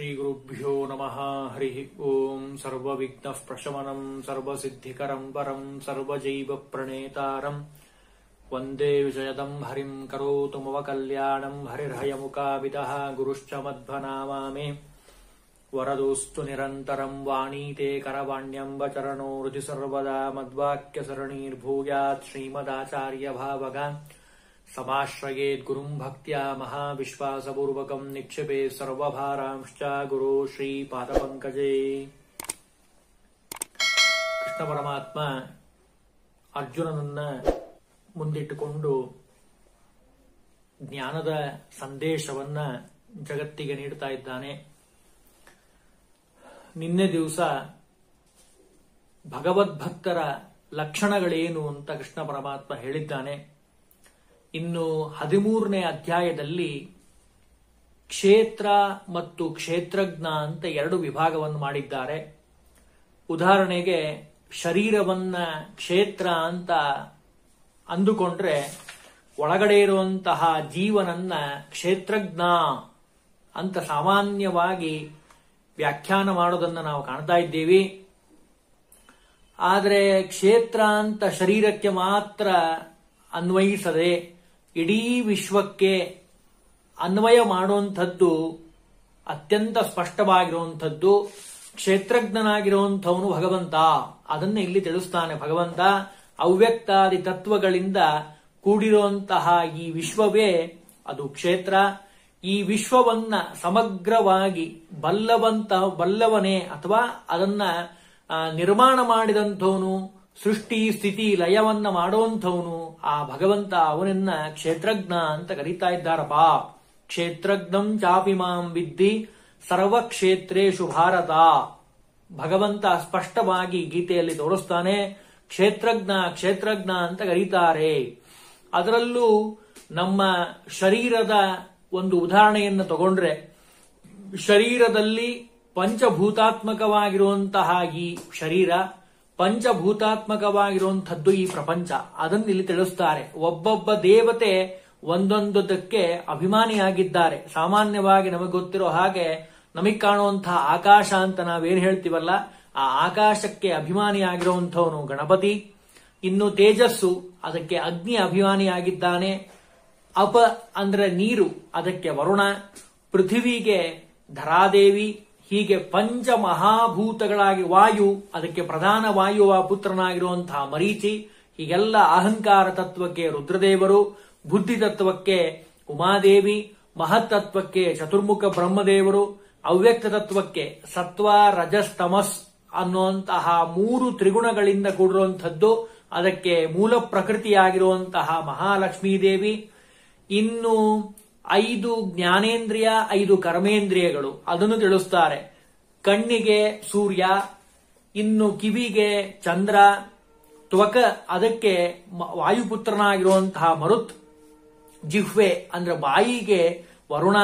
श्रीगुरुभ्यो नमः। हरिः ओम्। सर्वविघ्नः प्रशमनम्। सर्वसिद्धिकरम् परम्। सर्वजैवप्रणेतारम् वंदे विजयदम्। हरिम् करोतु मम कल्याणम्। हरिर्हयमुकाविदः गुरुश्च मध्वनामा मे वरदोऽस्तु निरन्तरम्। वाणीते करवाण्यम्ब चरणो हृदि सर्वदा। मद्वाक्यसरणीर्भूयात्। श्रीमदाचार्यभावगा। समाश्रयेद्गुरुम् भक्त्या महाविश्वासपूर्वकम् निक्षिपे सर्वभारांश्च ಗುರು ಶ್ರೀಪಾದಪಂಕಜೇ ಕೃಷ್ಣ ಪರಮಾತ್ಮ ಅರ್ಜುನನನ್ನ ಮುಂದಿಟ್ಟುಕೊಂಡು ಜ್ಞಾನದ ಸಂದೇಶವನ್ನ ಜಗತ್ತಿಗೆ ನೀಡುತ್ತಾ ಇದ್ದಾನೆ ನಿನ್ನೆ ದಿವಸ ಭಗವದ್ಭಕ್ತರ ಲಕ್ಷಣಗಳೇನು ಅಂತ ಕೃಷ್ಣ ಪರಮಾತ್ಮ ಹೇಳಿದ್ದಾನೆ ಇನ್ನು ಹದಿಮೂರನೇ ಅಧ್ಯಾಯದಲ್ಲಿ ಕ್ಷೇತ್ರ ಮತ್ತು ಕ್ಷೇತ್ರಜ್ಞ ಅಂತ ಎರಡು ವಿಭಾಗವನ್ನು ಮಾಡಿದ್ದಾರೆ. ಉದಾಹರಣೆಗೆ ಶರೀರವನ್ನ ಕ್ಷೇತ್ರ ಅಂತ ಅಂದುಕೊಂಡ್ರೆ ಒಳಗಡೆ ಇರುವಂತಹ ಜೀವನನ್ನ ಕ್ಷೇತ್ರಜ್ಞ ಅಂತ ಸಾಮಾನ್ಯವಾಗಿ ವ್ಯಾಖ್ಯಾನ ಮಾಡೋದನ್ನ ನಾವು ಕಾಣ್ತಾ ಇದ್ದೀವಿ. ಆದರೆ ಕ್ಷೇತ್ರ ಅಂತ ಶರೀರಕ್ಕೆ ಮಾತ್ರ ಅನ್ವಯಿಸದೆ ಇಡೀ ವಿಶ್ವಕ್ಕೆ ಅನ್ವಯ ಮಾಡುವಂಥದ್ದು ಅತ್ಯಂತ ಸ್ಪಷ್ಟವಾಗಿರುವಂಥದ್ದು, ಕ್ಷೇತ್ರಜ್ಞನಾಗಿರುವಂಥವನು ಭಗವಂತ. ಅದನ್ನ ಇಲ್ಲಿ ತಿಳಿಸ್ತಾನೆ ಭಗವಂತ. ಅವ್ಯಕ್ತಾದಿ ತತ್ವಗಳಿಂದ ಕೂಡಿರುವಂತಹ ಈ ವಿಶ್ವವೇ ಅದು ಕ್ಷೇತ್ರ. ಈ ವಿಶ್ವವನ್ನ ಸಮಗ್ರವಾಗಿ ಬಲ್ಲವಂತ, ಬಲ್ಲವನೇ ಅಥವಾ ಅದನ್ನ ನಿರ್ಮಾಣ ಮಾಡಿದಂಥವನು, ಸೃಷ್ಟಿ, ಸ್ಥಿತಿ, ಲಯವನ್ನ ಮಾಡುವಂಥವನು ಆ ಭಗವಂತ ಅವನನ್ನ ಕ್ಷೇತ್ರಜ್ಞ ಅಂತ ಕರೀತಾ ಇದ್ದಾರಪ್ಪ. ಕ್ಷೇತ್ರಜ್ಞಂ ಚಾಪಿ ಮಾಂ ವಿದ್ಧಿ ಸರ್ವಕ್ಷೇತ್ರೇಶು ಭಾರತ. ಭಗವಂತ ಸ್ಪಷ್ಟವಾಗಿ ಗೀತೆಯಲ್ಲಿ ತೋರಿಸ್ತಾನೆ, ಕ್ಷೇತ್ರಜ್ಞ ಕ್ಷೇತ್ರಜ್ಞ ಅಂತ ಕರೀತಾರೆ. ಅದರಲ್ಲೂ ನಮ್ಮ ಶರೀರದ ಒಂದು ಉದಾಹರಣೆಯನ್ನು ತಗೊಂಡ್ರೆ, ಶರೀರದಲ್ಲಿ ಪಂಚಭೂತಾತ್ಮಕವಾಗಿರುವಂತಹ ಈ ಶರೀರ ಪಂಚಭೂತಾತ್ಮಕವಾಗಿರುವಂಥದ್ದು ಈ ಪ್ರಪಂಚ. ಅದನ್ನು ಇಲ್ಲಿ ತಿಳಿಸ್ತಾರೆ. ಒಬ್ಬೊಬ್ಬ ದೇವತೆ ಒಂದೊಂದಕ್ಕೆ ಅಭಿಮಾನಿಯಾಗಿದ್ದಾರೆ. ಸಾಮಾನ್ಯವಾಗಿ ನಮಗೆ ಗೊತ್ತಿರೋ ಹಾಗೆ ನಮಗ್ ಕಾಣುವಂತಹ ಆಕಾಶ ಅಂತ ನಾವೇನ್ ಹೇಳ್ತೀವಲ್ಲ, ಆ ಆಕಾಶಕ್ಕೆ ಅಭಿಮಾನಿಯಾಗಿರುವಂಥವನು ಗಣಪತಿ. ಇನ್ನು ತೇಜಸ್ಸು, ಅದಕ್ಕೆ ಅಗ್ನಿ ಅಭಿಮಾನಿಯಾಗಿದ್ದಾನೆ. ಅಪ ಅಂದ್ರೆ ನೀರು, ಅದಕ್ಕೆ ವರುಣ. ಪೃಥಿವಿಗೆ ಧರಾದೇವಿ. ಹೀಗೆ ಪಂಚ ಮಹಾಭೂತಗಳಾಗಿ ವಾಯು, ಅದಕ್ಕೆ ಪ್ರಧಾನ ವಾಯುವ ಪುತ್ರನಾಗಿರುವಂತಹ ಮರೀಚಿ, ಹೀಗೆಲ್ಲ ಅಹಂಕಾರ ತತ್ವಕ್ಕೆ ರುದ್ರದೇವರು, ಬುದ್ಧಿ ತತ್ವಕ್ಕೆ ಉಮಾದೇವಿ, ಮಹತ್ತತ್ವಕ್ಕೆ ಚತುರ್ಮುಖ ಬ್ರಹ್ಮದೇವರು, ಅವ್ಯಕ್ತ ತತ್ವಕ್ಕೆ ಸತ್ವ ರಜಸ್ತಮಸ್ ಅನ್ನುವಂತಹ ಮೂರು ತ್ರಿಗುಣಗಳಿಂದ ಕೂಡಿರುವಂಥದ್ದು, ಅದಕ್ಕೆ ಮೂಲ ಪ್ರಕೃತಿಯಾಗಿರುವಂತಹ ಮಹಾಲಕ್ಷ್ಮೀದೇವಿ. ಇನ್ನು ಐದು ಜ್ಞಾನೇಂದ್ರಿಯ, ಐದು ಕರ್ಮೇಂದ್ರಿಯಗಳು. ಅದನ್ನು ತಿಳಿಸ್ತಾರೆ. ಕಣ್ಣಿಗೆ ಸೂರ್ಯ, ಇನ್ನು ಕಿವಿಗೆ ಚಂದ್ರ, ತ್ವಕ, ಅದಕ್ಕೆ ವಾಯುಪುತ್ರನಾಗಿರುವಂತಹ ಮರುತ್, ಜಿಹ್ವೆ, ಅಂದ್ರೆ ಬಾಯಿಗೆ ವರುಣ,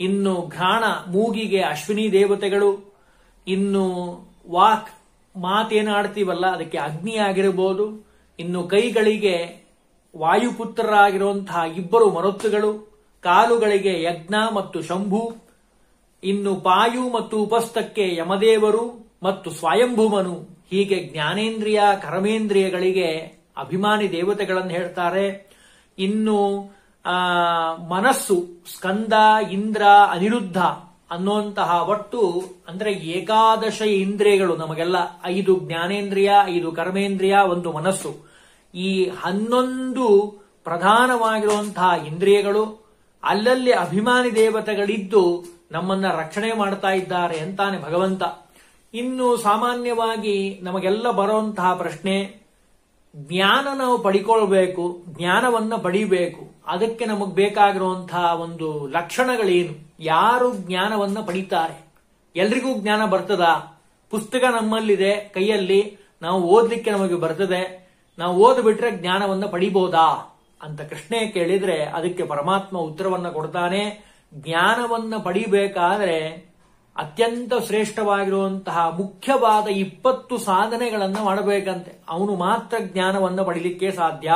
ಇನ್ನು ಘ್ರಾಣ, ಮೂಗಿಗೆ ಅಶ್ವಿನಿ ದೇವತೆಗಳು, ಇನ್ನು ವಾಕ್, ಮಾತೇನಾಡ್ತೀವಲ್ಲ, ಅದಕ್ಕೆ ಅಗ್ನಿ ಆಗಿರಬಹುದು ಇನ್ನು ಕೈಗಳಿಗೆ ವಾಯುಪುತ್ರರಾಗಿರುವಂತಹ ಇಬ್ಬರು ಮರುತ್ತುಗಳು ಕಾಲುಗಳಿಗೆ ಯಜ್ಞ ಮತ್ತು ಶಂಭು, ಇನ್ನು ಪಾಯು ಮತ್ತು ಉಪಸ್ಥಕ್ಕೆ ಯಮದೇವರು ಮತ್ತು ಸ್ವಯಂಭೂಮನು ಹೀಗೆ ಜ್ಞಾನೇಂದ್ರಿಯ, ಕರ್ಮೇಂದ್ರಿಯಗಳಿಗೆ ಅಭಿಮಾನಿ ದೇವತೆಗಳನ್ನು ಹೇಳ್ತಾರೆ. ಇನ್ನು ಮನಸ್ಸು, ಸ್ಕಂದ, ಇಂದ್ರ, ಅನಿರುದ್ಧ ಅನ್ನುವಂತಹ ಒಟ್ಟು, ಅಂದ್ರೆ ಏಕಾದಶ ಇಂದ್ರಿಯಗಳು ನಮಗೆಲ್ಲ. ಐದು ಜ್ಞಾನೇಂದ್ರಿಯ, ಐದು ಕರ್ಮೇಂದ್ರಿಯ, ಒಂದು ಮನಸ್ಸು. ಈ ಹನ್ನೊಂದು ಪ್ರಧಾನವಾಗಿರುವಂತಹ ಇಂದ್ರಿಯಗಳು ಅಲ್ಲಲ್ಲಿ ಅಭಿಮಾನಿ ದೇವತೆಗಳಿದ್ದು ನಮ್ಮನ್ನ ರಕ್ಷಣೆ ಮಾಡ್ತಾ ಇದ್ದಾರೆ ಅಂತಾನೆ ಭಗವಂತ. ಇನ್ನು ಸಾಮಾನ್ಯವಾಗಿ ನಮಗೆಲ್ಲ ಬರುವಂತಹ ಪ್ರಶ್ನೆ, ಜ್ಞಾನ ನಾವು ಪಡಿಕೊಳ್ಬೇಕು, ಜ್ಞಾನವನ್ನ ಪಡಿಬೇಕು, ಅದಕ್ಕೆ ನಮಗ್ ಬೇಕಾಗಿರುವಂತಹ ಒಂದು ಲಕ್ಷಣಗಳೇನು? ಯಾರು ಜ್ಞಾನವನ್ನ ಪಡಿತಾರೆ? ಎಲ್ರಿಗೂ ಜ್ಞಾನ ಬರ್ತದ? ಪುಸ್ತಕ ನಮ್ಮಲ್ಲಿದೆ, ಕೈಯಲ್ಲಿ, ನಾವು ಓದ್ಲಿಕ್ಕೆ ನಮಗೆ ಬರ್ತದೆ. ನಾವು ಓದ್ಬಿಟ್ರೆ ಜ್ಞಾನವನ್ನ ಪಡಿಬಹುದಾ ಅಂತ ಕೃಷ್ಣೇ ಕೇಳಿದ್ರೆ ಅದಕ್ಕೆ ಪರಮಾತ್ಮ ಉತ್ತರವನ್ನ ಕೊಡ್ತಾನೆ. ಜ್ಞಾನವನ್ನ ಪಡಿಬೇಕಾದ್ರೆ ಅತ್ಯಂತ ಶ್ರೇಷ್ಠವಾಗಿರುವಂತಹ ಮುಖ್ಯವಾದ ಇಪ್ಪತ್ತು ಸಾಧನೆಗಳನ್ನು ಮಾಡಬೇಕಂತೆ. ಅವನು ಮಾತ್ರ ಜ್ಞಾನವನ್ನು ಪಡಿಲಿಕ್ಕೆ ಸಾಧ್ಯ.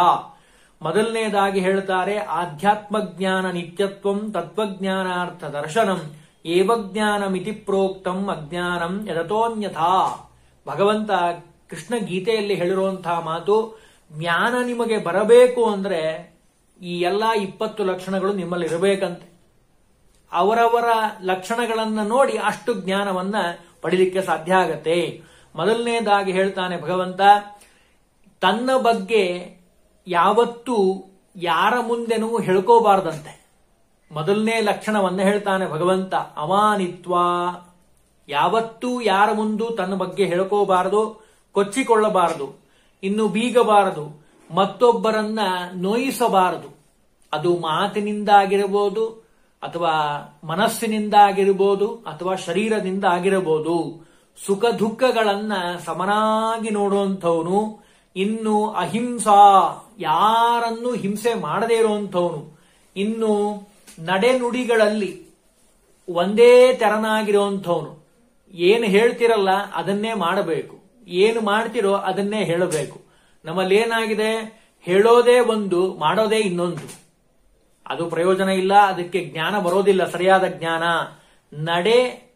ಮೊದಲನೇದಾಗಿ ಹೇಳ್ತಾರೆ ಆಧ್ಯಾತ್ಮ ಜ್ಞಾನ ನಿತ್ಯತ್ವಂ ತತ್ವಜ್ಞಾನಾರ್ಥ ದರ್ಶನಂ ಏವಜ್ಞಾನಮಿತಿ ಪ್ರೋಕ್ತಂ ಅಜ್ಞಾನಂ ಯದತೋನ್ಯಥಾ. ಭಗವಂತ ಕೃಷ್ಣ ಗೀತೆಯಲ್ಲಿ ಹೇಳಿರುವಂತಹ ಮಾತು ಜ್ಞಾನ ನಿಮಗೆ ಬರಬೇಕು ಅಂದ್ರೆ ಈ ಎಲ್ಲಾ ಇಪ್ಪತ್ತು ಲಕ್ಷಣಗಳು ನಿಮ್ಮಲ್ಲಿ ಇರಬೇಕಂತೆ. ಅವರವರ ಲಕ್ಷಣಗಳನ್ನು ನೋಡಿ ಅಷ್ಟು ಜ್ಞಾನವನ್ನ ಪಡಿಲಿಕ್ಕೆ ಸಾಧ್ಯ ಆಗತ್ತೆ. ಮೊದಲನೇದಾಗಿ ಹೇಳ್ತಾನೆ ಭಗವಂತ, ತನ್ನ ಬಗ್ಗೆ ಯಾವತ್ತೂ ಯಾರ ಮುಂದೆನೂ ಹೇಳ್ಕೋಬಾರ್ದಂತೆ. ಮೊದಲನೇ ಲಕ್ಷಣವನ್ನ ಹೇಳ್ತಾನೆ ಭಗವಂತ ಅವಾನಿತ್ವ ಯಾವತ್ತೂ ಯಾರ ಮುಂದೂ ತನ್ನ ಬಗ್ಗೆ ಹೇಳ್ಕೋಬಾರದು, ಕೊಚ್ಚಿಕೊಳ್ಳಬಾರದು. ಇನ್ನು ಬೀಗಬಾರದು. ಮತ್ತೊಬ್ಬರನ್ನ ನೋಯಿಸಬಾರದು. ಅದು ಮಾತಿನಿಂದ ಆಗಿರಬಹುದು ಅಥವಾ ಮನಸ್ಸಿನಿಂದ ಆಗಿರಬಹುದು ಅಥವಾ ಶರೀರದಿಂದ ಆಗಿರಬಹುದು ಸುಖ ದುಃಖಗಳನ್ನ ಸಮನಾಗಿ ನೋಡುವಂಥವನು, ಇನ್ನು ಅಹಿಂಸಾ, ಯಾರನ್ನು ಹಿಂಸೆ ಮಾಡದೇ ಇರುವಂಥವನು. ಇನ್ನು ನಡೆನುಡಿಗಳಲ್ಲಿ ಒಂದೇ ತೆರನಾಗಿರುವಂಥವನು. ಏನು ಹೇಳ್ತಿರಲ್ಲ ಅದನ್ನೇ ಮಾಡಬೇಕು. ಏನು ಮಾಡ್ತಿರೋ ಅದನ್ನೇ ಹೇಳಬೇಕು. ನಮ್ಮಲ್ಲಿ ಏನಾಗಿದೆ? ಹೇಳೋದೇ ಒಂದು, ಮಾಡೋದೇ ಇನ್ನೊಂದು. ಅದು ಪ್ರಯೋಜನ ಇಲ್ಲ, ಅದಕ್ಕೆ ಜ್ಞಾನ ಬರೋದಿಲ್ಲ, ಸರಿಯಾದ ಜ್ಞಾನ. ನಡೆ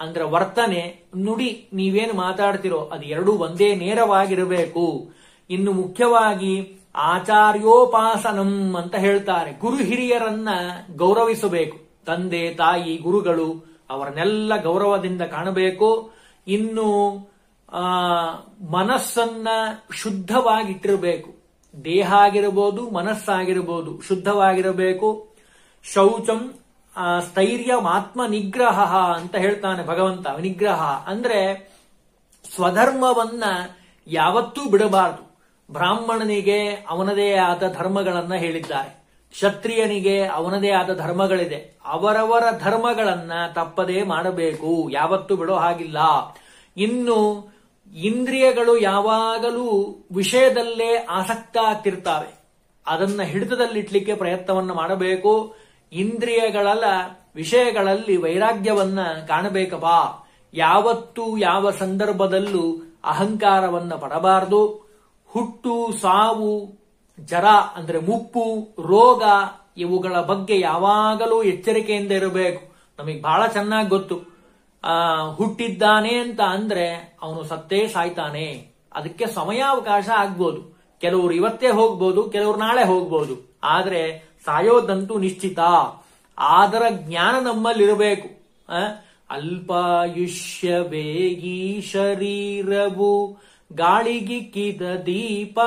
ಅಂದ್ರೆ ವರ್ತನೆ, ನುಡಿ, ನೀವೇನು ಮಾತಾಡ್ತಿರೋ ಅದು ಎರಡೂ ಒಂದೇ ನೇರವಾಗಿರಬೇಕು. ಇನ್ನು ಮುಖ್ಯವಾಗಿ ಆಚಾರ್ಯೋಪಾಸನಂ ಅಂತ ಹೇಳ್ತಾರೆ. ಗುರು ಹಿರಿಯರನ್ನ ಗೌರವಿಸಬೇಕು. ತಂದೆ, ತಾಯಿ, ಗುರುಗಳು ಅವರನ್ನೆಲ್ಲ ಗೌರವದಿಂದ ಕಾಣಬೇಕು. ಇನ್ನು ಆ, ಮನಸ್ಸನ್ನ ಶುದ್ಧವಾಗಿಟ್ಟಿರಬೇಕು. ದೇಹ ಆಗಿರಬಹುದು ಮನಸ್ಸಾಗಿರಬಹುದು, ಶುದ್ಧವಾಗಿರಬೇಕು. ಶೌಚಂ ಸ್ಥೈರ್ಯ ಆತ್ಮ ನಿಗ್ರಹ ಅಂತ ಹೇಳ್ತಾನೆ ಭಗವಂತ ನಿಗ್ರಹ ಅಂದ್ರೆ ಸ್ವಧರ್ಮವನ್ನ ಯಾವತ್ತೂ ಬಿಡಬಾರದು. ಬ್ರಾಹ್ಮಣನಿಗೆ ಅವನದೇ ಆದ ಧರ್ಮಗಳನ್ನ ಹೇಳಿದ್ದಾರೆ. ಕ್ಷತ್ರಿಯನಿಗೆ ಅವನದೇ ಆದ ಧರ್ಮಗಳಿದೆ. ಅವರವರ ಧರ್ಮಗಳನ್ನ ತಪ್ಪದೇ ಮಾಡಬೇಕು. ಯಾವತ್ತೂ ಬಿಡೋ ಹಾಗಿಲ್ಲ. ಇನ್ನು ಇಂದ್ರಿಯಗಳು ಯಾವಾಗಲೂ ವಿಷಯದಲ್ಲೇ ಆಸಕ್ತ ಆಗ್ತಿರ್ತಾವೆ ಅದನ್ನ ಹಿಡಿತದಲ್ಲಿಟ್ಲಿಕ್ಕೆ ಪ್ರಯತ್ನವನ್ನು ಮಾಡಬೇಕು. ಇಂದ್ರಿಯಗಳಲ್ಲ, ವಿಷಯಗಳಲ್ಲಿ ವೈರಾಗ್ಯವನ್ನ ಕಾಣಬೇಕಪ್ಪ. ಯಾವತ್ತೂ ಯಾವ ಸಂದರ್ಭದಲ್ಲೂ ಅಹಂಕಾರವನ್ನ ಪಡಬಾರದು. ಹುಟ್ಟು, ಸಾವು, ಜರ ಅಂದ್ರೆ ಮುಪ್ಪು, ರೋಗ ಇವುಗಳ ಬಗ್ಗೆ ಯಾವಾಗಲೂ ಎಚ್ಚರಿಕೆಯಿಂದ ಇರಬೇಕು. ನಮಗೆ ಬಹಳ ಚೆನ್ನಾಗಿ ಗೊತ್ತು. ಹುಟ್ಟಿದ್ದಾನೆ ಅಂತ ಅಂದ್ರೆ ಅವನು ಸತ್ತೇ ಸಾಯ್ತಾನೆ. ಅದಕ್ಕೆ ಸಮಯಾವಕಾಶ ಆಗ್ಬೋದು. ಕೆಲವರು ಇವತ್ತೇ ಹೋಗ್ಬೋದು, ಕೆಲವರು ನಾಳೆ ಹೋಗ್ಬೋದು. ಆದ್ರೆ ಸಾಯೋದಂತೂ ನಿಶ್ಚಿತ. ಆದರ ಜ್ಞಾನ ನಮ್ಮಲ್ಲಿರಬೇಕು? ಅಲ್ಪಾಯುಷ್ಯ ವೇಗಿ ಶರೀರವು ಗಾಳಿಗಿಕ್ಕಿದ ದೀಪ.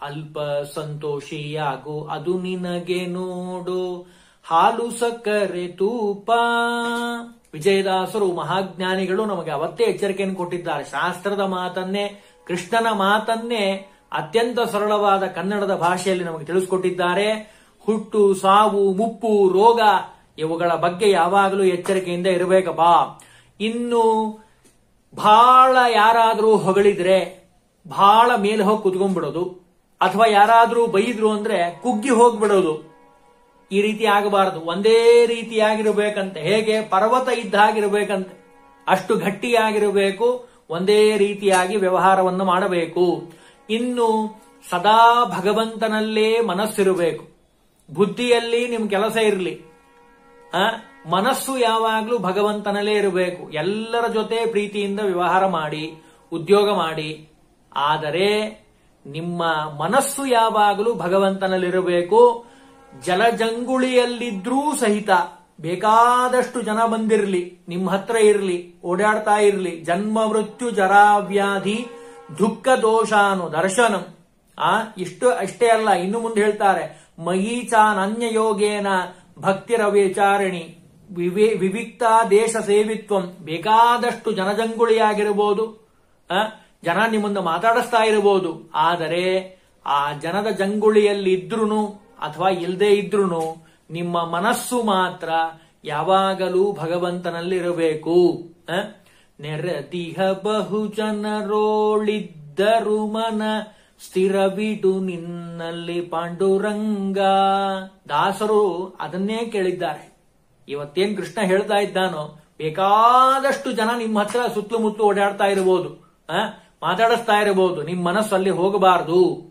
ಅಲ್ಪ ಸಂತೋಷಿಯಾಗು, ಅದು ನಿನಗೆ ನೋಡು. ಹಾಲು ಸಕ್ಕರೆ ತೂಪ. ವಿಜಯದಾಸರು ಮಹಾಜ್ಞಾನಿಗಳು ನಮಗೆ ಅವತ್ತೇ ಎಚ್ಚರಿಕೆಯನ್ನು ಕೊಟ್ಟಿದ್ದಾರೆ. ಶಾಸ್ತ್ರದ ಮಾತನ್ನೇ, ಕೃಷ್ಣನ ಮಾತನ್ನೇ ಅತ್ಯಂತ ಸರಳವಾದ ಕನ್ನಡದ ಭಾಷೆಯಲ್ಲಿ ನಮಗೆ ತಿಳಿಸಿಕೊಟ್ಟಿದ್ದಾರೆ. ಹುಟ್ಟು, ಸಾವು, ಮುಪ್ಪು, ರೋಗ ಇವುಗಳ ಬಗ್ಗೆ ಯಾವಾಗಲೂ ಎಚ್ಚರಿಕೆಯಿಂದ ಇರಬೇಕಪ್ಪ ಇನ್ನು ಬಹಳ ಯಾರಾದರೂ ಹೊಗಳಿದ್ರೆ ಬಹಳ ಮೇಲೆ ಹೋಗಿ ಕುತ್ಕೊಂಡ್ಬಿಡೋದು. ಅಥವಾ ಯಾರಾದರೂ ಬೈದ್ರು ಅಂದ್ರೆ ಕುಗ್ಗಿ ಹೋಗ್ಬಿಡೋದು. ಈ ರೀತಿ ಆಗಬಾರದು ಒಂದೇ ರೀತಿಯಾಗಿರಬೇಕಂತೆ. ಹೇಗೆ? ಪರ್ವತ ಇದ್ದ ಹಾಗಿರಬೇಕಂತೆ ಅಷ್ಟು ಗಟ್ಟಿಯಾಗಿರಬೇಕು, ಒಂದೇ ರೀತಿಯಾಗಿ ವ್ಯವಹಾರವನ್ನು ಮಾಡಬೇಕು. ಇನ್ನು ಸದಾ ಭಗವಂತನಲ್ಲೇ ಮನಸ್ಸಿರಬೇಕು. ಬುದ್ಧಿಯಲ್ಲಿ ನಿಮ್ ಕೆಲಸ ಇರಲಿ. ಆ? ಮನಸ್ಸು ಯಾವಾಗಲೂ ಭಗವಂತನಲ್ಲೇ ಇರಬೇಕು. ಎಲ್ಲರ ಜೊತೆ ಪ್ರೀತಿಯಿಂದ ವ್ಯವಹಾರ ಮಾಡಿ, ಉದ್ಯೋಗ ಮಾಡಿ. ಆದರೆ ನಿಮ್ಮ ಮನಸ್ಸು ಯಾವಾಗಲೂ ಭಗವಂತನಲ್ಲಿರಬೇಕು. ಜಲಜಂಗುಳಿಯಲ್ಲಿದ್ರೂ ಸಹಿತ ಬೇಕಾದಷ್ಟು ಜನ ಬಂದಿರಲಿ ನಿಮ್ಮ ಹತ್ರ ಇರಲಿ, ಓಡಾಡ್ತಾ ಇರಲಿ, ಜನ್ಮ ಮೃತ್ಯು ಜರಾವ್ಯಾಧಿ, ದುಃಖ ದೋಷಾನು ದರ್ಶನಂ. ಆ, ಇಷ್ಟು ಅಷ್ಟೇ ಅಲ್ಲ, ಇನ್ನು ಮುಂದೆ ಹೇಳ್ತಾರೆ ಮಹೀಚಾನ್ ಅನ್ಯ ಯೋಗೇನ ಭಕ್ತಿರವೇಚಾರಣಿ ವಿವೇ ವಿವಿಕ್ತ ದೇಶ ಸೇವಿತ್ವಂ, ಬೇಕಾದಷ್ಟು ಜನಜಂಗುಳಿಯಾಗಿರಬಹುದು ಜನ ನಿಮ್ಮನ್ನ ಮಾತಾಡಿಸ್ತಾ ಇರಬಹುದು ಆದರೆ ಆ ಜನದ ಜಂಗುಳಿಯಲ್ಲಿ ಇದ್ರುನು ಅಥವಾ ಇಲ್ಲದೆ ಇದ್ರೂ ನಿಮ್ಮ ಮನಸ್ಸು ಮಾತ್ರ ಯಾವಾಗಲೂ ಭಗವಂತನಲ್ಲಿರಬೇಕು? ನೆರದಿಹ ಬಹು ಜನರೋಳಿದ್ದರು ಮನ, ಸ್ಥಿರವಿಡು ನಿನ್ನಲ್ಲಿ ಪಾಂಡುರಂಗ. ದಾಸರು ಅದನ್ನೇ ಕೇಳಿದ್ದಾರೆ. ಇವತ್ತೇನ್ ಕೃಷ್ಣ ಹೇಳ್ತಾ ಇದ್ದಾನೋ, ಬೇಕಾದಷ್ಟು ಜನ ನಿಮ್ಮ ಹತ್ರ ಸುತ್ತಲುಮುತ್ತಲು ಓಡಾಡ್ತಾ ಇರಬಹುದು? ಮಾತಾಡಿಸ್ತಾ ಇರಬಹುದು. ನಿಮ್ಮ ಮನಸ್ಸು ಅಲ್ಲಿ ಹೋಗಬಾರದು.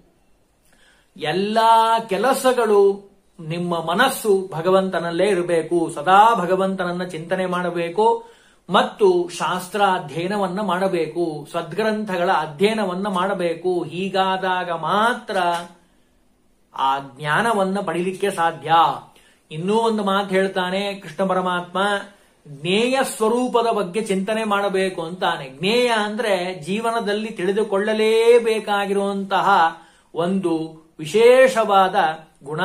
ಎಲ್ಲಾ ಕೆಲಸಗಳು ನಿಮ್ಮ ಮನಸ್ಸು ಭಗವಂತನಲ್ಲೇ ಇರಬೇಕು, ಸದಾ ಭಗವಂತನನ್ನ ಚಿಂತನೆ ಮಾಡಬೇಕು ಮತ್ತು ಶಾಸ್ತ್ರ ಅಧ್ಯಯನವನ್ನ ಮಾಡಬೇಕು, ಸದ್ಗ್ರಂಥಗಳ ಅಧ್ಯಯನವನ್ನ ಮಾಡಬೇಕು. ಹೀಗಾದಾಗ ಮಾತ್ರ ಆ ಜ್ಞಾನವನ್ನ ಪಡಿಲಿಕ್ಕೆ ಸಾಧ್ಯ. ಇನ್ನೂ ಒಂದು ಮಾತು ಹೇಳ್ತಾನೆ ಕೃಷ್ಣ ಪರಮಾತ್ಮ, ಜ್ಞೇಯ ಸ್ವರೂಪದ ಬಗ್ಗೆ ಚಿಂತನೆ ಮಾಡಬೇಕು ಅಂತಾನೆ. ಜ್ಞೇಯ ಅಂದ್ರೆ ಜೀವನದಲ್ಲಿ ತಿಳಿದುಕೊಳ್ಳಲೇಬೇಕಾಗಿರುವಂತಹ ಒಂದು ವಿಶೇಷವಾದ ಗುಣ,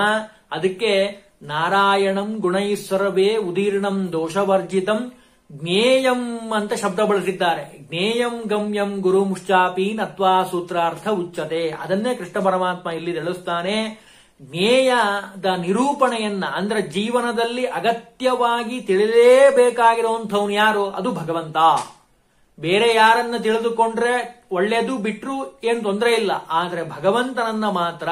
ಅದಕ್ಕೆ ನಾರಾಯಣಂ ಗುಣೈಸ್ವರವೇ ಉದೀರ್ಣಂ ದೋಷವರ್ಜಿತಂ ಜ್ಞೇಯಂ ಅಂತ ಶಬ್ದ ಬಳಸಿದ್ದಾರೆ. ಜ್ಞೇಯಂ ಗಮ್ಯಂ ಗುರು ಮುಶ್ಚಾಪೀನ್ ಅಥವಾ ಸೂತ್ರಾರ್ಥ ಉಚ್ಚತೆ. ಅದನ್ನೇ ಕೃಷ್ಣ ಪರಮಾತ್ಮ ಇಲ್ಲಿ ತಿಳಿಸ್ತಾನೆ ಜ್ಞೇಯದ ನಿರೂಪಣೆಯನ್ನ ಅಂದ್ರೆ ಜೀವನದಲ್ಲಿ ಅಗತ್ಯವಾಗಿ ತಿಳಿಯಲೇಬೇಕಾಗಿರುವಂಥವನು ಯಾರು? ಅದು ಭಗವಂತ. ಬೇರೆ ಯಾರನ್ನ ತಿಳಿದುಕೊಂಡ್ರೆ ಒಳ್ಳೇದು ಬಿಟ್ರು ಏನ್ ತೊಂದರೆ ಇಲ್ಲ. ಆದ್ರೆ ಭಗವಂತನನ್ನ ಮಾತ್ರ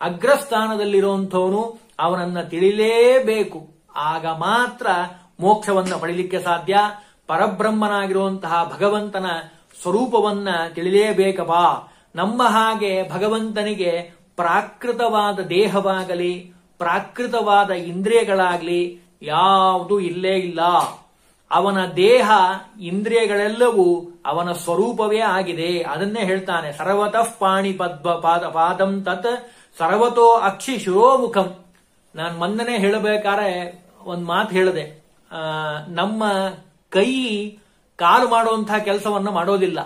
ಅಗ್ರಸ್ಥಾನದಲ್ಲಿರುವಂಥವನು ಅವನನ್ನ ತಿಳಿಲೇಬೇಕು. ಆಗ ಮಾತ್ರ ಮೋಕ್ಷವನ್ನ ಪಡಿಲಿಕ್ಕೆ ಸಾಧ್ಯ. ಪರಬ್ರಹ್ಮನಾಗಿರುವಂತಹ ಭಗವಂತನ ಸ್ವರೂಪವನ್ನ ತಿಳಿಲೇಬೇಕಪ್ಪ. ನಮ್ಮ ಹಾಗೆ ಭಗವಂತನಿಗೆ ಪ್ರಾಕೃತವಾದ ದೇಹವಾಗಲಿ, ಪ್ರಾಕೃತವಾದ ಇಂದ್ರಿಯಗಳಾಗಲಿ ಯಾವುದು ಇಲ್ಲೇ ಇಲ್ಲ. ಅವನ ದೇಹ ಇಂದ್ರಿಯಗಳೆಲ್ಲವೂ ಅವನ ಸ್ವರೂಪವೇ ಆಗಿದೆ. ಅದನ್ನೇ ಹೇಳ್ತಾನೆ, ಸರ್ವತಃ ಪಾಣಿ ಪದ್ಮ ಪಾದ ಪಾದಂ ತತ್ ಸರ್ವತೋ ಅಕ್ಷಿ ಶಿರೋಮುಖಂ. ನಾನು ಮೊನ್ನೆ ಹೇಳಬೇಕಾದ್ರೆ ಒಂದ್ ಮಾತು ಹೇಳಿದೆ ನಮ್ಮ ಕೈ ಕಾಲು ಮಾಡುವಂತಹ ಕೆಲಸವನ್ನು ಮಾಡೋದಿಲ್ಲ,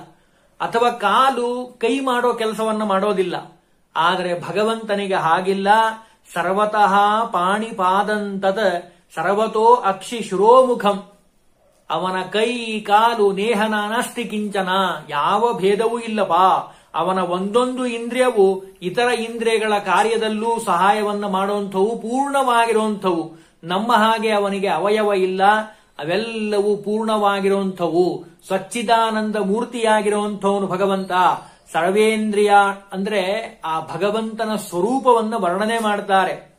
ಅಥವಾ ಕಾಲು ಕೈ ಮಾಡೋ ಕೆಲಸವನ್ನು ಮಾಡೋದಿಲ್ಲ. ಆದರೆ ಭಗವಂತನಿಗೆ ಹಾಗಿಲ್ಲ. ಸರ್ವತಃ ಪಾಣಿಪಾದಂತದ ಸರ್ವತೋ ಅಕ್ಷಿ ಶಿರೋಮುಖಂ. ಅವನ ಕೈ, ಕಾಲು ನೇಹನ ನಾನಸ್ತಿ, ಕಿಂಚನ, ಯಾವ ಭೇದವೂ ಇಲ್ಲಪಾ ಅವನ ಒಂದೊಂದು ಇಂದ್ರಿಯವು ಇತರ ಇಂದ್ರಿಯಗಳ ಕಾರ್ಯದಲ್ಲೂ ಸಹಾಯವನ್ನು ಮಾಡುವಂಥವು ಪೂರ್ಣವಾಗಿರುವಂಥವು. ನಮ್ಮ ಹಾಗೆ ಅವನಿಗೆ ಅವಯವ ಇಲ್ಲ, ಅವೆಲ್ಲವೂ ಪೂರ್ಣವಾಗಿರುವಂಥವು. ಸ್ವಚ್ಛಿದಾನಂದ ಮೂರ್ತಿಯಾಗಿರುವಂಥವನು ಭಗವಂತ. ಸರ್ವೇಂದ್ರಿಯ ಅಂದ್ರೆ ಆ ಭಗವಂತನ ಸ್ವರೂಪವನ್ನು ವರ್ಣನೆ ಮಾಡ್ತಾರೆ.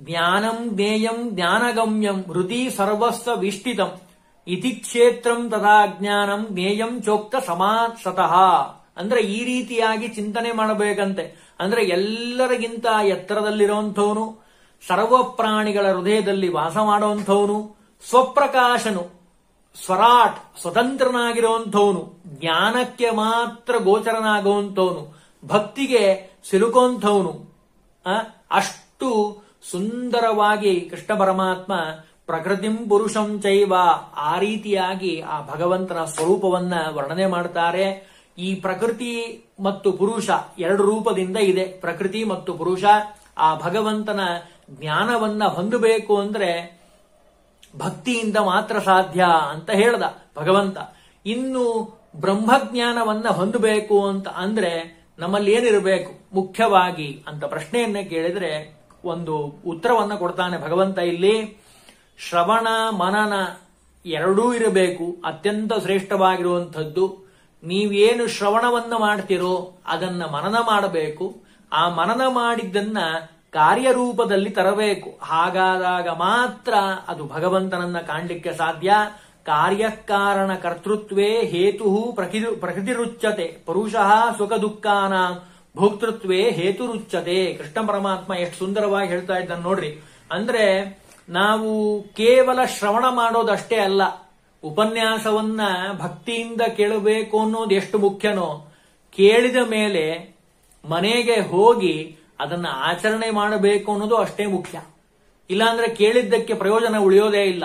ಜ್ಞಾನಂ, ಜ್ಞೇಯಂ, ಜ್ಞಾನಗಮ್ಯಂ, ಹೃದಿ ಸರ್ವಸ್ವ ವಿಷ್ಟಿತಂ ಇತಿ ಕ್ಷೇತ್ರಂ ತದಾ ಜ್ಞಾನಂ ಜ್ಞೇಯಂ ಚೋಕ್ತ ಸಮಾಸತಃ ಅಂದ್ರೆ ಈ ರೀತಿಯಾಗಿ ಚಿಂತನೆ ಮಾಡಬೇಕಂತೆ. ಅಂದ್ರೆ ಎಲ್ಲರಿಗಿಂತ ಎತ್ತರದಲ್ಲಿರುವಂಥವನು, ಸರ್ವ ಪ್ರಾಣಿಗಳ ಹೃದಯದಲ್ಲಿ ವಾಸ ಮಾಡುವಂಥವನು, ಸ್ವಪ್ರಕಾಶನು, ಸ್ವರಾಟ್, ಸ್ವತಂತ್ರನಾಗಿರುವಂಥವನು, ಜ್ಞಾನಕ್ಕೆ ಮಾತ್ರ ಗೋಚರನಾಗುವಂಥವನು, ಭಕ್ತಿಗೆ ಸಿಲುಕುವಂಥವನು ಅಷ್ಟು ಸುಂದರವಾಗಿ ಕೃಷ್ಣ ಪರಮಾತ್ಮ ಪ್ರಕೃತಿಂ ಪುರುಷಂ ಚೈವ. ಆ ರೀತಿಯಾಗಿ ಆ ಭಗವಂತನ ಸ್ವರೂಪವನ್ನ ವರ್ಣನೆ ಮಾಡ್ತಾರೆ. ಈ ಪ್ರಕೃತಿ ಮತ್ತು ಪುರುಷ ಎರಡು ರೂಪದಿಂದ ಇದೆ. ಪ್ರಕೃತಿ ಮತ್ತು ಪುರುಷ. ಆ ಭಗವಂತನ ಜ್ಞಾನವನ್ನ ಹೊಂದಬೇಕು ಅಂದ್ರೆ ಭಕ್ತಿಯಿಂದ ಮಾತ್ರ ಸಾಧ್ಯ ಅಂತ ಹೇಳ್ದ ಭಗವಂತ. ಇನ್ನು ಬ್ರಹ್ಮಜ್ಞಾನವನ್ನ ಹೊಂದಬೇಕು ಅಂತ ಅಂದ್ರೆ ನಮ್ಮಲ್ಲಿ ಏನಿರಬೇಕು? ಮುಖ್ಯವಾಗಿ ಅಂತ ಪ್ರಶ್ನೆಯನ್ನ ಕೇಳಿದ್ರೆ ಒಂದು ಉತ್ತರವನ್ನ ಕೊಡ್ತಾನೆ ಭಗವಂತ ಇಲ್ಲಿ. ಶ್ರವಣ, ಮನನ ಎರಡೂ ಇರಬೇಕು. ಅತ್ಯಂತ ಶ್ರೇಷ್ಠವಾಗಿರುವಂಥದ್ದು. ನೀವೇನು ಶ್ರವಣವನ್ನು ಮಾಡ್ತಿರೋ ಅದನ್ನ ಮನನ ಮಾಡಬೇಕು. ಆ ಮನನ ಮಾಡಿದ್ದನ್ನ ಕಾರ್ಯರೂಪದಲ್ಲಿ ತರಬೇಕು. ಹಾಗಾದಾಗ ಮಾತ್ರ ಅದು ಭಗವಂತನನ್ನ ಕಾಣಲಿಕ್ಕೆ ಸಾಧ್ಯ. ಕಾರ್ಯಕಾರಣ ಕರ್ತೃತ್ವೇ ಹೇತು ಪ್ರಕೃತಿ ಪ್ರಕೃತಿರುಚ್ಯತೆ. ಪುರುಷಃ ಸುಖ ದುಃಖಾನ ಭೋಕ್ತೃತ್ವೇ ಹೇತುರುಚ್ಯತೆ. ಕೃಷ್ಣ ಪರಮಾತ್ಮ ಎಷ್ಟು ಸುಂದರವಾಗಿ ಹೇಳ್ತಾ ಇದ್ದಾನೆ ನೋಡ್ರಿ. ಅಂದ್ರೆ ನಾವು ಕೇವಲ ಶ್ರವಣ ಮಾಡೋದಷ್ಟೇ ಅಲ್ಲ, ಉಪನ್ಯಾಸವನ್ನ ಭಕ್ತಿಯಿಂದ ಕೇಳಬೇಕು ಅನ್ನೋದು ಎಷ್ಟು ಮುಖ್ಯನೋ, ಕೇಳಿದ ಮೇಲೆ ಮನೆಗೆ ಹೋಗಿ ಅದನ್ನ ಆಚರಣೆ ಮಾಡಬೇಕು ಅನ್ನೋದು ಅಷ್ಟೇ ಮುಖ್ಯ. ಇಲ್ಲಾಂದ್ರೆ ಕೇಳಿದ್ದಕ್ಕೆ ಪ್ರಯೋಜನ ಉಳಿಯೋದೇ ಇಲ್ಲ.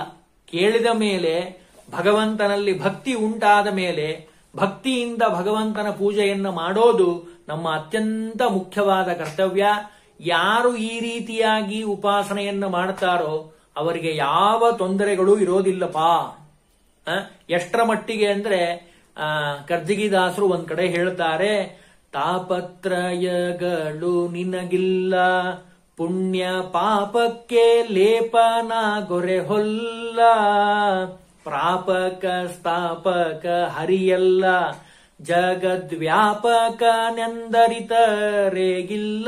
ಕೇಳಿದ ಮೇಲೆ ಭಗವಂತನಲ್ಲಿ ಭಕ್ತಿ ಉಂಟಾದ ಮೇಲೆ ಭಕ್ತಿಯಿಂದ ಭಗವಂತನ ಪೂಜೆಯನ್ನು ಮಾಡೋದು ನಮ್ಮ ಅತ್ಯಂತ ಮುಖ್ಯವಾದ ಕರ್ತವ್ಯ. ಯಾರು ಈ ರೀತಿಯಾಗಿ ಉಪಾಸನೆಯನ್ನು ಮಾಡ್ತಾರೋ ಅವರಿಗೆ ಯಾವ ತೊಂದರೆಗಳು ಇರೋದಿಲ್ಲಪ್ಪ. ಎಷ್ಟರ ಮಟ್ಟಿಗೆ ಅಂದ್ರೆ, ಆ, ಕರ್ಜಗಿದಾಸರು ಒಂದ್ ಕಡೆ ಹೇಳ್ತಾರೆ, ತಾಪತ್ರಯಗಳು ನಿನಗಿಲ್ಲ, ಪುಣ್ಯ ಪಾಪಕ್ಕೆ ಲೇಪನ ಗೊರೆ ಹೊಲ್ಲ, ಪ್ರಾಪಕ ಸ್ಥಾಪಕ ಹರಿಯಲ್ಲ ಜಗದ್ವ್ಯಾಪಕ ನೆಂದರಿತರೇಗಿಲ್ಲ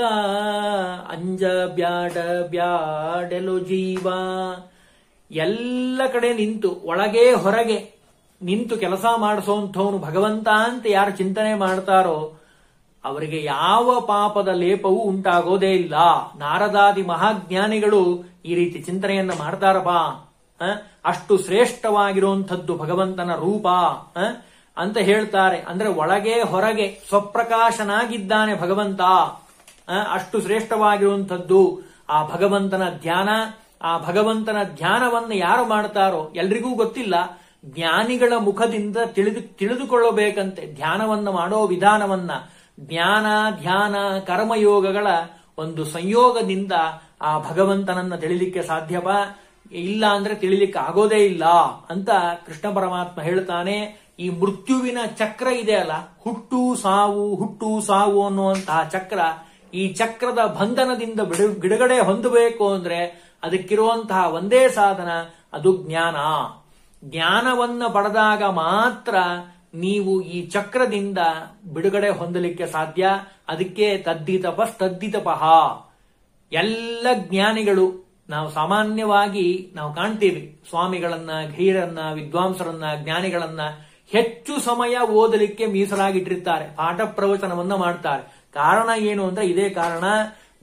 ಅಂಜ ಬ್ಯಾಡ ಬ್ಯಾಡೆಲು ಜೀವ. ಎಲ್ಲ ಕಡೆ ನಿಂತು, ಒಳಗೆ ಹೊರಗೆ ನಿಂತು ಕೆಲಸ ಮಾಡಿಸೋಂಥವನು ಭಗವಂತ ಅಂತ ಯಾರು ಚಿಂತನೆ ಮಾಡ್ತಾರೋ, ಅವರಿಗೆ ಯಾವ ಪಾಪದ ಲೇಪವೂ ಉಂಟಾಗೋದೇ ಇಲ್ಲ. ನಾರದಾದಿ ಮಹಾಜ್ಞಾನಿಗಳು ಈ ರೀತಿ ಚಿಂತನೆಯನ್ನ ಮಾಡ್ತಾರಪ್ಪ. ಅಷ್ಟು ಶ್ರೇಷ್ಠವಾಗಿರುವಂಥದ್ದು ಭಗವಂತನ ರೂಪ. ಅಂತ ಹೇಳ್ತಾರೆ. ಅಂದ್ರೆ ಒಳಗೆ ಹೊರಗೆ ಸ್ವಪ್ರಕಾಶನಾಗಿದ್ದಾನೆ ಭಗವಂತ. ಅಷ್ಟು ಶ್ರೇಷ್ಠವಾಗಿರುವಂಥದ್ದು ಆ ಭಗವಂತನ ಧ್ಯಾನ. ಆ ಭಗವಂತನ ಧ್ಯಾನವನ್ನು ಯಾರು ಮಾಡ್ತಾರೋ ಎಲ್ರಿಗೂ ಗೊತ್ತಿಲ್ಲ. ಜ್ಞಾನಿಗಳ ಮುಖದಿಂದ ತಿಳಿದು, ತಿಳಿದುಕೊಳ್ಳಬೇಕಂತೆ. ಧ್ಯಾನವನ್ನು ಮಾಡೋ ವಿಧಾನವನ್ನ. ಜ್ಞಾನ, ಧ್ಯಾನ, ಕರ್ಮಯೋಗಗಳ ಒಂದು ಸಂಯೋಗದಿಂದ ಆ ಭಗವಂತನನ್ನ ತಿಳಿಲಿಕ್ಕೆ ಸಾಧ್ಯವ? ಇಲ್ಲ ಅಂದ್ರೆ ತಿಳಿಲಿಕ್ಕೆ ಆಗೋದೇ ಇಲ್ಲ ಅಂತ ಕೃಷ್ಣ ಪರಮಾತ್ಮ ಹೇಳ್ತಾನೆ. ಈ ಮೃತ್ಯುವಿನ ಚಕ್ರ ಇದೆ ಅಲ್ಲ? ಹುಟ್ಟು, ಸಾವು ಹುಟ್ಟು, ಸಾವು ಅನ್ನುವಂತಹ ಚಕ್ರ. ಈ ಚಕ್ರದ ಬಂಧನದಿಂದ ಬಿಡು, ಬಿಡುಗಡೆ ಹೊಂದಬೇಕು ಅಂದ್ರೆ ಅದಕ್ಕಿರುವಂತಹ ಒಂದೇ ಸಾಧನ, ಅದು ಜ್ಞಾನ. ಜ್ಞಾನವನ್ನ ಪಡೆದಾಗ ಮಾತ್ರ ನೀವು ಈ ಚಕ್ರದಿಂದ ಬಿಡುಗಡೆ ಹೊಂದಲಿಕ್ಕೆ ಸಾಧ್ಯ. ಅದಕ್ಕೆ ತದ್ದಿತಪಸ್ ತದ್ದಿತಪಹ ಎಲ್ಲ ಜ್ಞಾನಿಗಳು, ನಾವು ಸಾಮಾನ್ಯವಾಗಿ ನಾವು ಕಾಣ್ತೀವಿ. ಸ್ವಾಮಿಗಳನ್ನ, ಘೀರನ್ನ, ವಿದ್ವಾಂಸರನ್ನ, ಜ್ಞಾನಿಗಳನ್ನ ಹೆಚ್ಚು ಸಮಯ ಓದಲಿಕ್ಕೆ ಮೀಸಲಾಗಿಟ್ಟಿರ್ತಾರೆ ಪಾಠ ಪ್ರವಚನವನ್ನ ಮಾಡ್ತಾರೆ. ಕಾರಣ ಏನು ಅಂದ್ರೆ ಇದೇ ಕಾರಣ,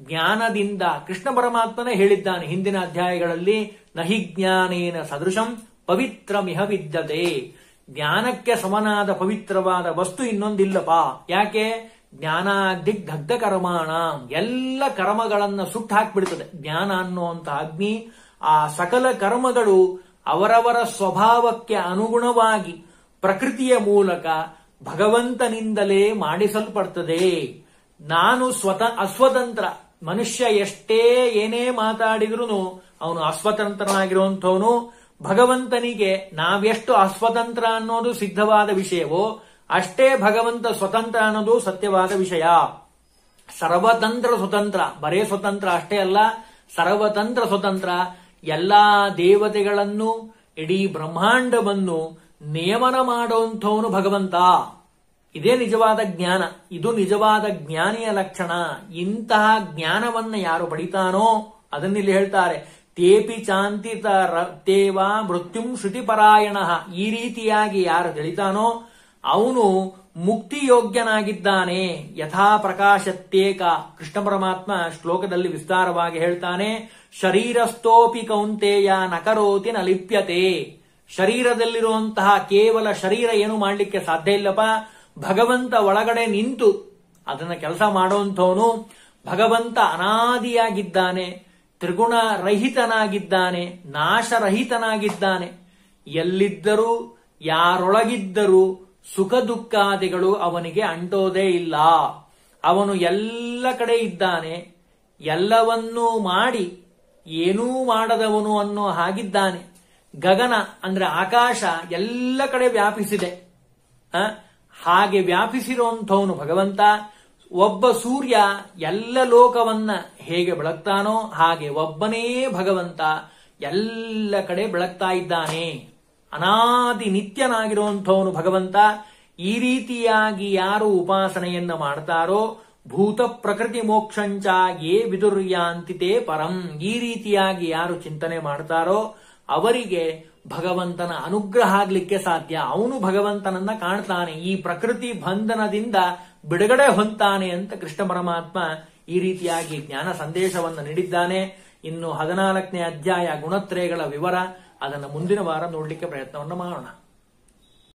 ಜ್ಞಾನದಿಂದ ಕೃಷ್ಣ ಪರಮಾತ್ಮನೇ ಹೇಳಿದ್ದಾನೆ ಹಿಂದಿನ ಅಧ್ಯಾಯಗಳಲ್ಲಿ, ನಹಿ ಜ್ಞಾನೇನ ಸದೃಶಂ ಪವಿತ್ರ ಮಿಹವಿದ್ದದೆ ಜ್ಞಾನಕ್ಕೆ ಸಮನಾದ ಪವಿತ್ರವಾದ ವಸ್ತು ಇನ್ನೊಂದಿಲ್ಲಪ್ಪ. ಯಾಕೆ? ಜ್ಞಾನಾಗ್ದಿಗ್ಧ ಕರ್ಮಾಣ ಎಲ್ಲ ಕರ್ಮಗಳನ್ನ ಸುಟ್ಟು ಹಾಕ್ಬಿಡ್ತದೆ. ಜ್ಞಾನ ಅನ್ನುವಂತ ಅಗ್ನಿ ಆ ಸಕಲ ಕರ್ಮಗಳು ಅವರವರ ಸ್ವಭಾವಕ್ಕೆ ಅನುಗುಣವಾಗಿ ಪ್ರಕೃತಿಯ ಮೂಲಕ ಭಗವಂತನಿಂದಲೇ ಮಾಡಿಸಲ್ಪಡ್ತದೆ. ನಾನು ಸ್ವತ ಅಸ್ವತಂತ್ರ. ಮನುಷ್ಯ ಎಷ್ಟೇ ಏನೇ ಮಾತಾಡಿದ್ರು ಅವನು ಅಸ್ವತಂತ್ರನಾಗಿರುವಂಥವನು. ಭಗವಂತನಿಗೆ ನಾವೆಷ್ಟು ಅಸ್ವತಂತ್ರ ಅನ್ನೋದು ಸಿದ್ಧವಾದ ವಿಷಯವೋ, ಅಷ್ಟೇ ಭಗವಂತ ಸ್ವತಂತ್ರ ಅನ್ನೋದು ಸತ್ಯವಾದ ವಿಷಯ. ಸರ್ವತಂತ್ರ ಸ್ವತಂತ್ರ. ಬರೇ ಸ್ವತಂತ್ರ ಅಷ್ಟೇ ಅಲ್ಲ, ಸರ್ವತಂತ್ರ ಸ್ವತಂತ್ರ. ಎಲ್ಲಾ ದೇವತೆಗಳನ್ನು, ಇಡೀ ಬ್ರಹ್ಮಾಂಡವನ್ನು ನಿಯಮನ ಮಾಡುವಂಥವನು ಭಗವಂತ. ಇದೇ ನಿಜವಾದ ಜ್ಞಾನ. ಇದು ನಿಜವಾದ ಜ್ಞಾನಿಯ ಲಕ್ಷಣ. ಇಂತಹ ಜ್ಞಾನವನ್ನ ಯಾರು ಪಡಿತಾನೋ ಅದನ್ನಿಲ್ಲಿ ಹೇಳ್ತಾರೆ. ತೇಪಿ ಚಾಂತಿತ ತೇವ ಮೃತ್ಯುಂ ಶ್ರುತಿಪರಾಯಣ ಈ ರೀತಿಯಾಗಿ ಯಾರು ತಿಳಿತಾನೋ ಅವನು ಮುಕ್ತಿ ಯೋಗ್ಯನಾಗಿದ್ದಾನೆ ಯಥಾ ಪ್ರಕಾಶತ್ಯೇಕ. ಕೃಷ್ಣ ಪರಮಾತ್ಮ ಶ್ಲೋಕದಲ್ಲಿ ವಿಸ್ತಾರವಾಗಿ ಹೇಳ್ತಾನೆ, ಶರೀರಸ್ಥೋಪಿ ಕೌಂತೆಯ ನಕರೋತಿ ನ ಲಿಪ್ಯತೆ ಶರೀರದಲ್ಲಿರುವಂತಹ ಕೇವಲ ಶರೀರ ಏನು ಮಾಡಲಿಕ್ಕೆ ಸಾಧ್ಯ ಇಲ್ಲಪ್ಪ? ಭಗವಂತ ಒಳಗಡೆ ನಿಂತು ಅದನ್ನ ಕೆಲಸ ಮಾಡುವಂಥವನು ಭಗವಂತ ಅನಾದಿಯಾಗಿದ್ದಾನೆ ತ್ರಿಗುಣ ರಹಿತನಾಗಿದ್ದಾನೆ ನಾಶರಹಿತನಾಗಿದ್ದಾನೆ. ಎಲ್ಲಿದ್ದರೂ, ಯಾರೊಳಗಿದ್ದರೂ ಸುಖ ದುಃಖಾದಿಗಳು ಅವನಿಗೆ ಅಂಟೋದೇ ಇಲ್ಲ. ಅವನು ಎಲ್ಲ ಕಡೆ ಇದ್ದಾನೆ, ಎಲ್ಲವನ್ನೂ ಮಾಡಿ, ಏನೂ ಮಾಡದವನು ಅನ್ನೋ ಹಾಗಿದ್ದಾನೆ. ಗಗನ ಅಂದ್ರೆ ಆಕಾಶ ಎಲ್ಲ ಕಡೆ ವ್ಯಾಪಿಸಿದೆ. ಹಾಗೆ ವ್ಯಾಪಿಸಿರುವಂಥವನು ಭಗವಂತ. ಒಬ್ಬ ಸೂರ್ಯ ಎಲ್ಲ ಲೋಕವನ್ನ ಹೇಗೆ ಬೆಳಗ್ತಾನೋ ಹಾಗೆ ಒಬ್ಬನೇ ಭಗವಂತ ಎಲ್ಲ ಕಡೆ ಬೆಳಗ್ತಾ ಇದ್ದಾನೆ. ಅನಾದಿ ನಿತ್ಯನಾಗಿರುವಂಥವನು ಭಗವಂತ. ಈ ರೀತಿಯಾಗಿ ಯಾರು ಉಪಾಸನೆಯನ್ನ ಮಾಡ್ತಾರೋ ಭೂತ ಪ್ರಕೃತಿ ಮೋಕ್ಷಂಚ ಏ ವಿದುರ್ಯಾಂತಿತೇ ಪರಂ. ಈ ರೀತಿಯಾಗಿ ಯಾರು ಚಿಂತನೆ ಮಾಡ್ತಾರೋ ಅವರಿಗೆ ಭಗವಂತನ ಅನುಗ್ರಹ ಆಗ್ಲಿಕ್ಕೆ ಸಾಧ್ಯ. ಅವನು ಭಗವಂತನನ್ನ ಕಾಣ್ತಾನೆ. ಈ ಪ್ರಕೃತಿ ಬಂಧನದಿಂದ ಬಿಡುಗಡೆ ಹೊಂತಾನೆ ಅಂತ ಕೃಷ್ಣ ಪರಮಾತ್ಮ ಈ ರೀತಿಯಾಗಿ ಜ್ಞಾನ ಸಂದೇಶವನ್ನು ನೀಡಿದ್ದಾನೆ. ಇನ್ನು ಹದಿನಾಲ್ಕನೇ ಅಧ್ಯಾಯ ಗುಣತ್ರಯಗಳ ವಿವರ. ಅದನ್ನು ಮುಂದಿನ ವಾರ ನೋಡ್ಲಿಕ್ಕೆ ಪ್ರಯತ್ನವನ್ನು ಮಾಡೋಣ.